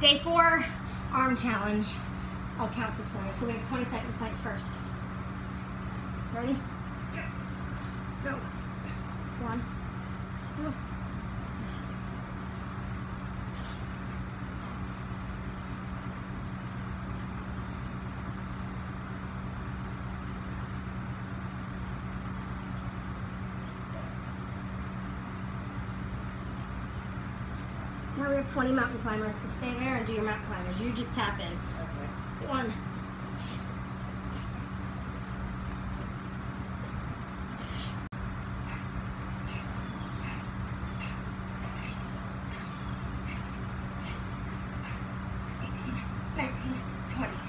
Day four, arm challenge. I'll count to 20. So we have 20 second plank first. Ready? Go. One, two, Now we have 20 mountain climbers, so stay there and do your mountain climbers. You just tap in. Okay. One. Nineteen, twenty.